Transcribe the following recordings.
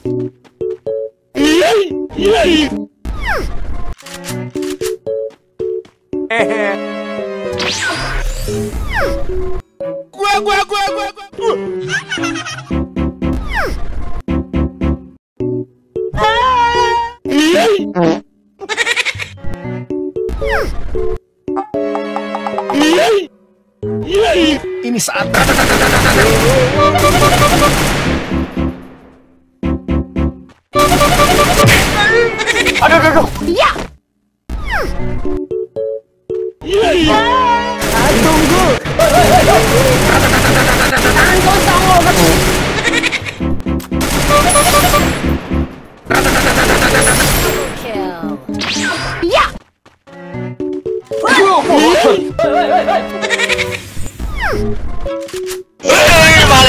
Gua gua gua gua gua. Ini saat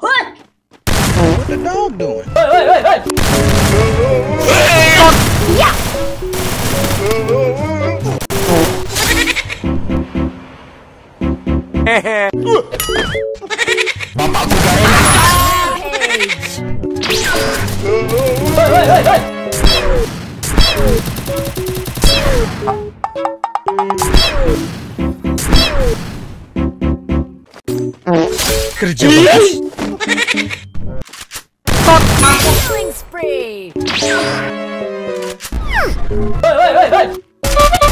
What? The dog doing? Yeah! Kerja bagus.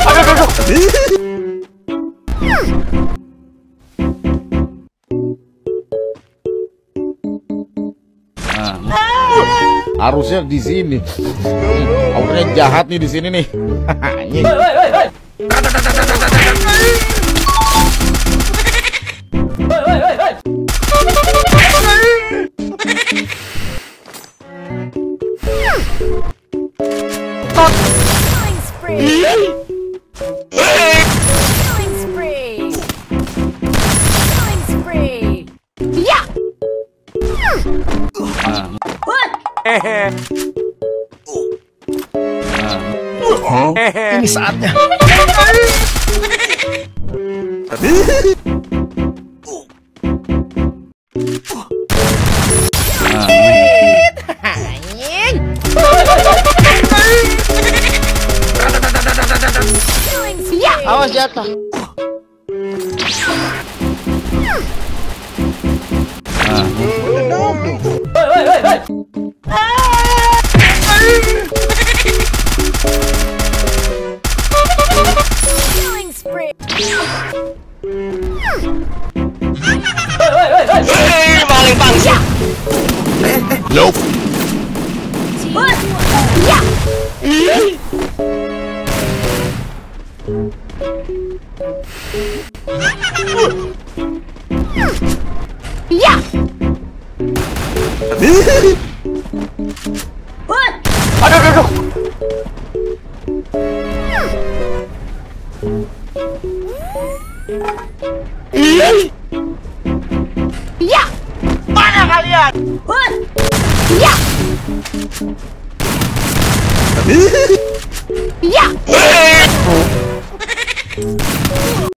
Aduh, aduh, aduh. Harusnya di sini. Auranya jahat nih di sini nih. Anjing. Killing spree. Killing spree. Ini saatnya. was Jetta. Ah. Hey, hey, hey, hey. Nope. 야! 아려려려! 야! 빨아가리야! 야! 야! Thank you.